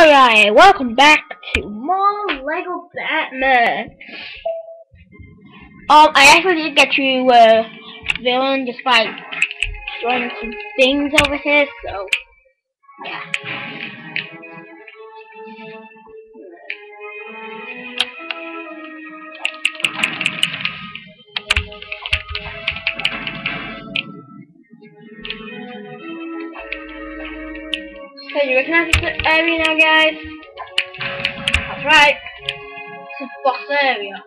Alright, welcome back to more Lego Batman. Um, I actually did get you, uh, villain just by throwing some things over here, so, yeah. Can you recognize this area now, guys? That's right. It's a boss area.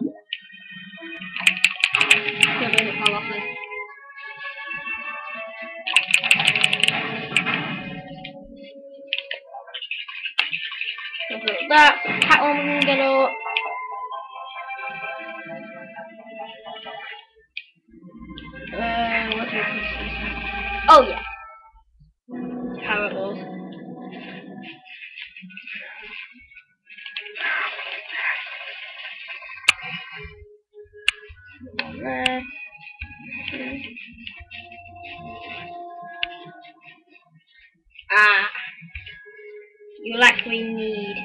That. Catwoman can get up. Uh, Oh yeah. How likely need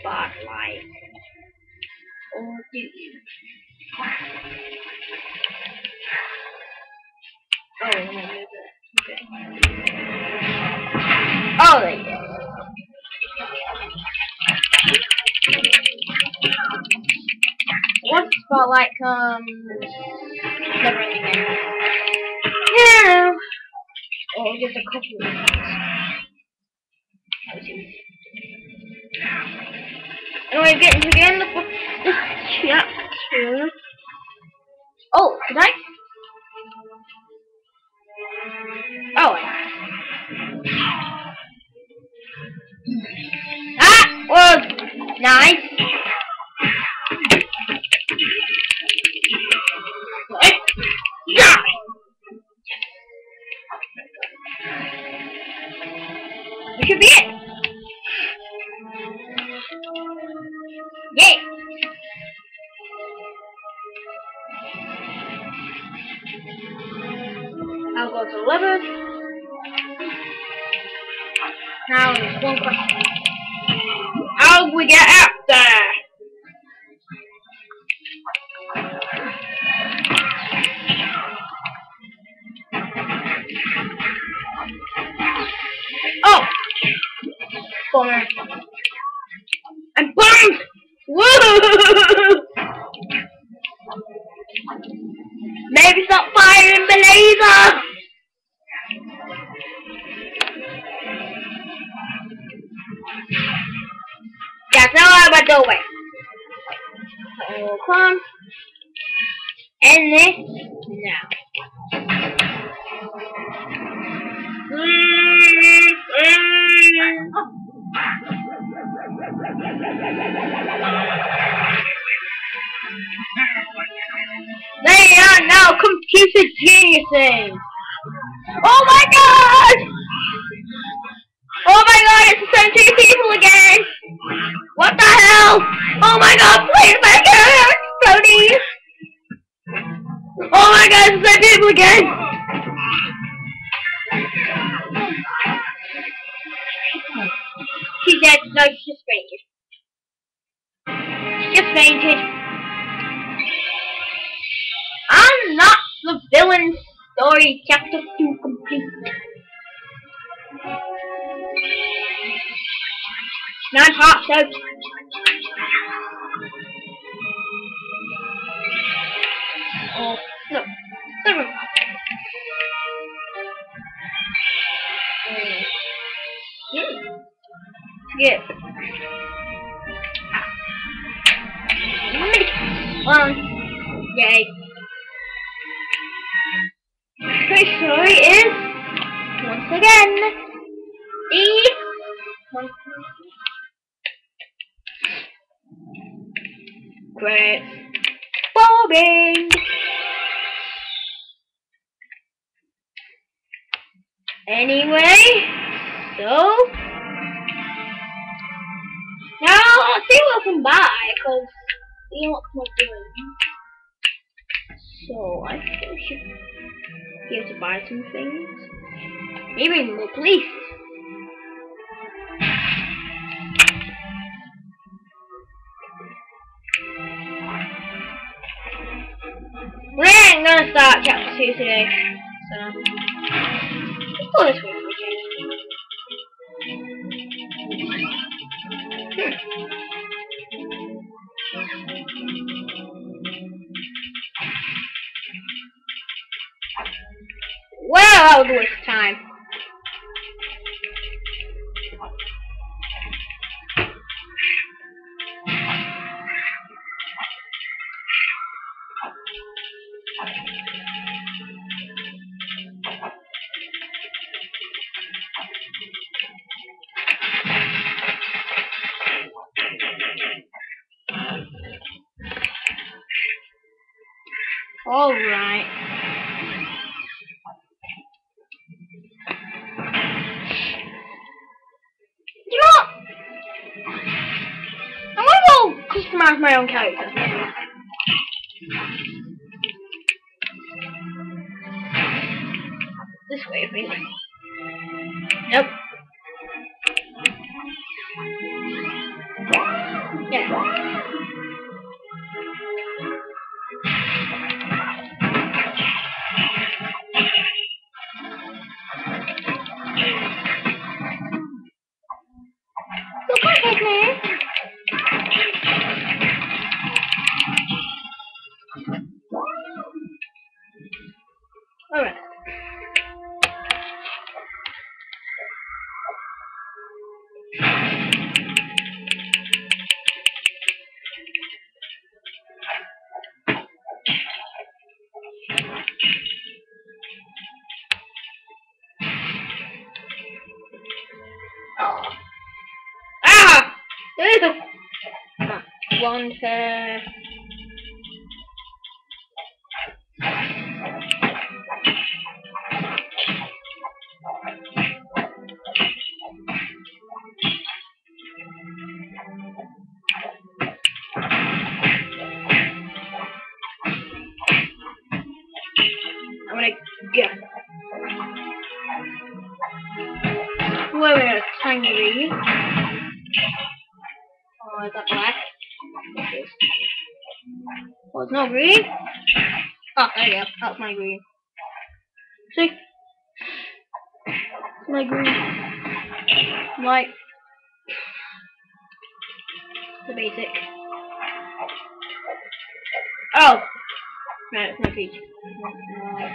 spotlight, or do you? Oh. Oh, there you go. One spotlight comes. Yeah. Oh, just a couple of minutes. Getting to the chapter. Oh, did I? Oh. That ah, was nice. Delivered. Now there's one question. How do we get out there? Oh! Bummer. I'm bummed! Woo! This now. They are now computer geniuses! Oh my god! Oh my god, it's the same two people again! What the hell? Oh my god, please make it exploding! Oh my god, it's same people again! She's dead. No, she just fainted. She just fainted. I'm not the villain story chapter 2 complete. Nine parts out. Skip. One. Um, yay. The story is once again the Great. Bobbing. Anyway, so say welcome back, because you know what's not doing. So, I think we should be able to buy some things. Maybe even more police. We ain't gonna start chapter 2 today, so... Let's go this way Oh, waste of time. All right. Customize my own character. This way, I think. Nope. Ah! There's a ah, one there. I'm gonna get. Wait, wait, angry. Oh, is that black? Oh, it's not green? Oh, there you go. That's my green. See? My green. White. The basic. Oh! No, it's not peach. Uh,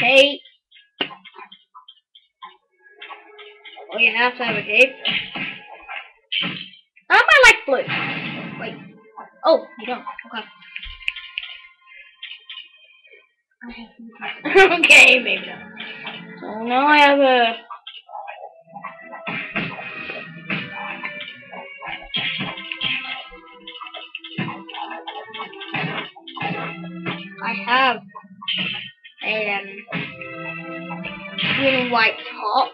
hey! Oh, you have to have a cape. Am I like blue? Wait. Oh, you don't. Okay. okay, maybe not. So now I have a. I have a um, green white top.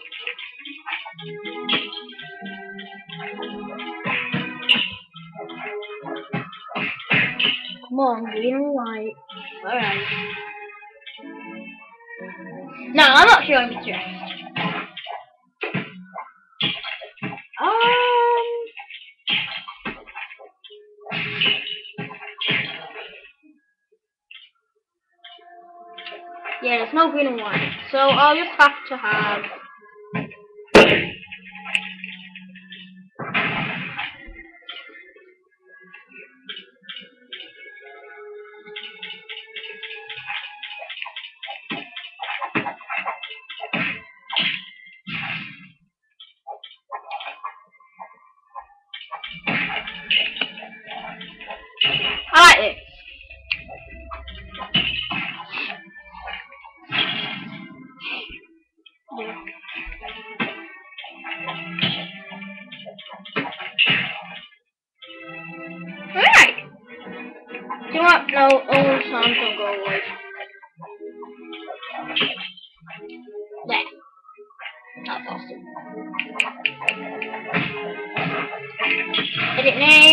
On, green white. Alright. No, I'm not the dress. Um. Yeah, there's no green and white. So I'll just have to have. Edit name.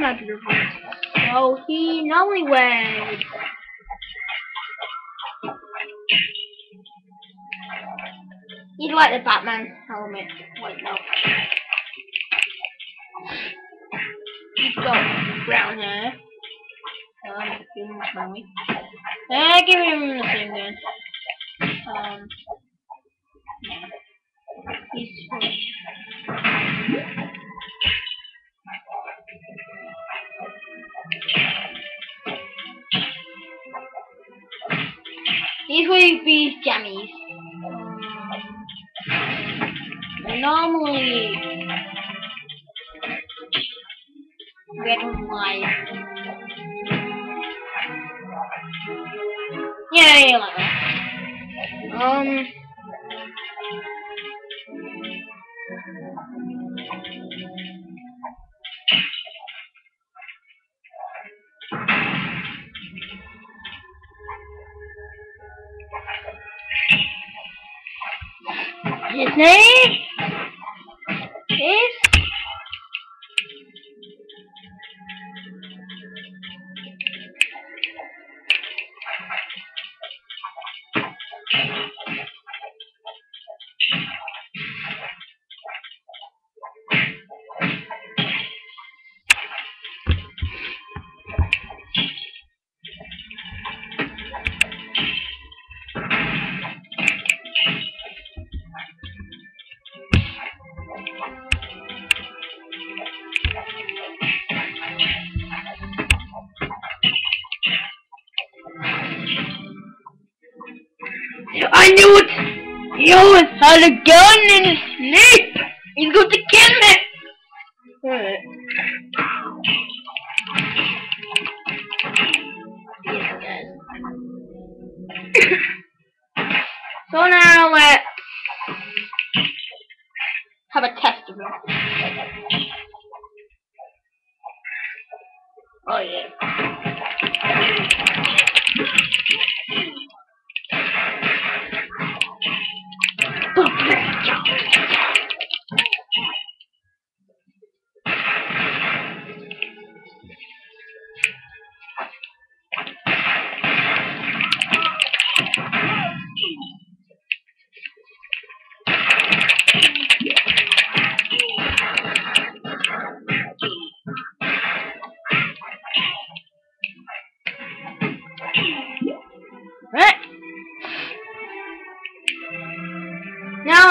Is my beautiful. So he nullified. He'd like the Batman helmet. Wait, no. He's got brown hair. Um, give him the same then. Um, he's These would be jammies. Normally red and white. Yeah, yeah, like that. Um. His Had a gun in his sleep!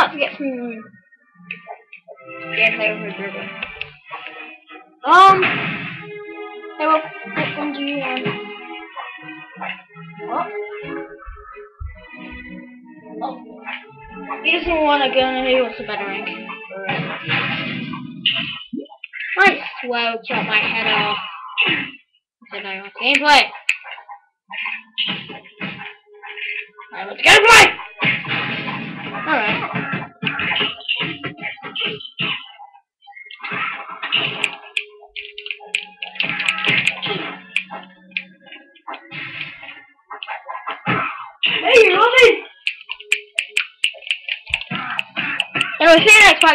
Now let's get some gameplay over Dribble. Um, I will put one to you. What? Oh. He doesn't want to go and he wants a better rank. Might slow chop my head off. Said I want gameplay. Alright, let's get gameplay!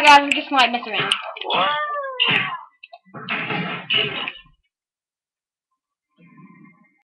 Guys. We just might mess around.